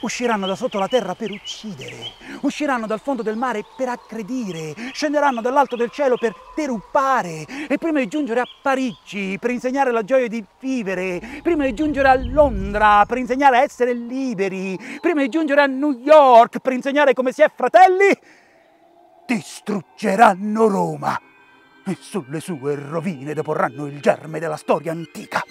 Usciranno da sotto la terra per uccidere, usciranno dal fondo del mare per aggredire, scenderanno dall'alto del cielo per deruppare e prima di giungere a Parigi per insegnare la gioia di vivere, prima di giungere a Londra per insegnare a essere liberi, prima di giungere a New York per insegnare come si è fratelli, distruggeranno Roma. E sulle sue rovine deporranno il germe della storia antica.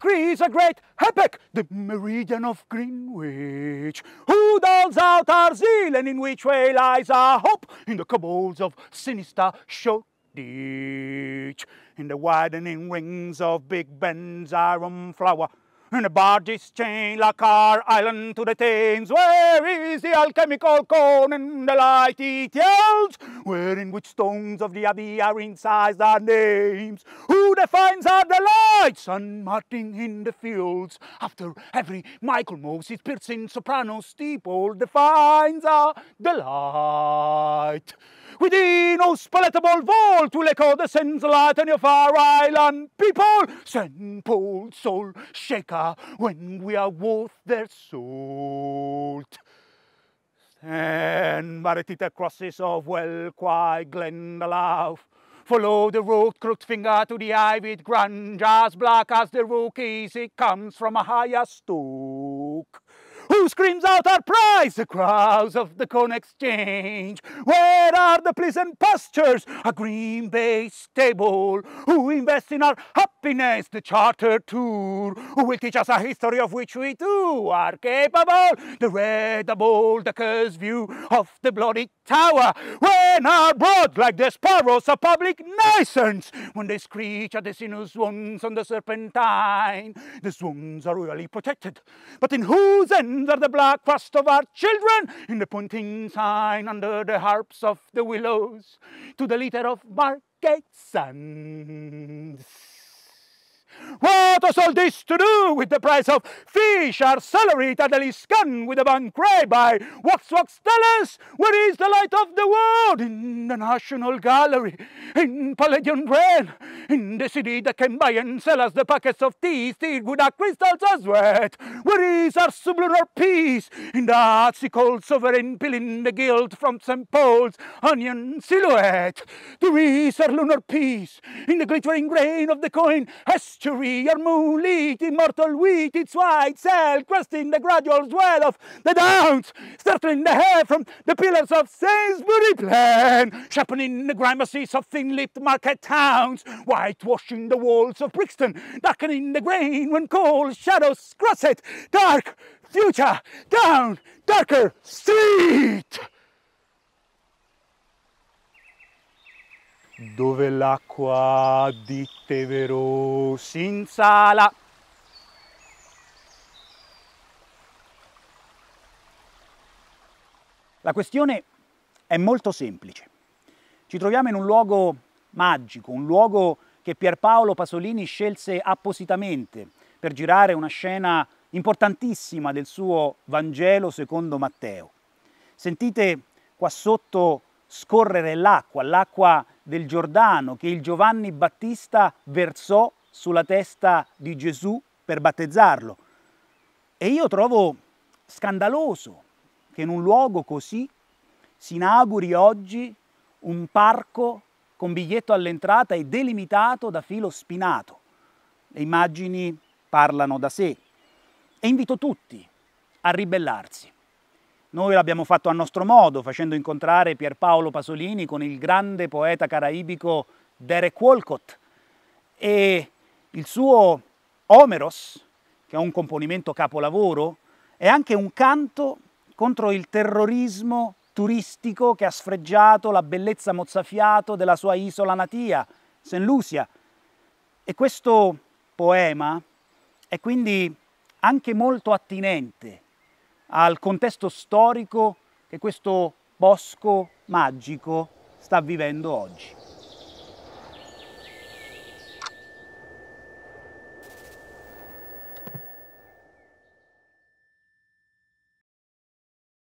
Decrees a great epic, the meridian of Greenwich? Who doles out our zeal, and in which way lies our hope? In the cabals of sinister Shoreditch, in the widening rings of Big Ben's iron flower, and the barges chain like our island to the Thames. Where is the alchemical cone and the light it yields? Where in which stones of the abbey are incised our names? Who defines our delights? And Martin in the fields. After every Michaelmas piercing soprano steeple defines our delight. Within those palatable vault will echo the sense light on your far island people. Send soul shaker when we are worth their salt. And Maritita crosses of well quiet Glendalough. Follow the road, crooked finger to the eye with grunge as black as the rookies. It comes from a higher stoke. Who screams out our prize? The crowds of the corn Exchange. Where are the pleasant pastures? A green bay stable. Who invests in our happiness? The charter tour. Who will teach us a history of which we too are capable? The red, the cursed view of the bloody tower. When our broad like the sparrows a public nuisance. When they screech at the sinuous swans on the serpentine. The swans are royally protected. But in whose end are the black crust of our children in the pointing sign under the harps of the willows to the litter of market sands. What has all this to do with the price of fish? or salary totally scun with a bank by Wax Wax tell us where is the light of the world? In the National Gallery, in Palladian Rail, in the city that can buy and sell us the packets of tea, steed with our crystals as wet. Where is our sublunar peace? In the artsy cold sovereign pilling the guild from St. Paul's onion silhouette. There is our lunar peace in the glittering grain of the coin estuary your moonlit immortal wheat, its white sail cresting the gradual swell of the downs, startling the hair from the pillars of Salisbury Plain, sharpening the grimaces of thin-lipped market towns, whitewashing the walls of Brixton, darkening the grain when cold shadows cross it, dark future, down, darker street. Dove l'acqua di Tevero si insala. La questione è molto semplice. Ci troviamo in un luogo magico, un luogo che Pierpaolo Pasolini scelse appositamente per girare una scena importantissima del suo Vangelo secondo Matteo. Sentite qua sotto scorrere l'acqua, l'acqua del Giordano che il Giovanni Battista versò sulla testa di Gesù per battezzarlo. E io trovo scandaloso che in un luogo così si inauguri oggi un parco con biglietto all'entrata e delimitato da filo spinato. Le immagini parlano da sé e invito tutti a ribellarsi. Noi l'abbiamo fatto a nostro modo, facendo incontrare Pierpaolo Pasolini con il grande poeta caraibico Derek Walcott e il suo Omeros, che è un componimento capolavoro, è anche un canto contro il terrorismo turistico che ha sfregiato la bellezza mozzafiato della sua isola natia, St. Lucia. E questo poema è quindi anche molto attinente al contesto storico che questo bosco magico sta vivendo oggi.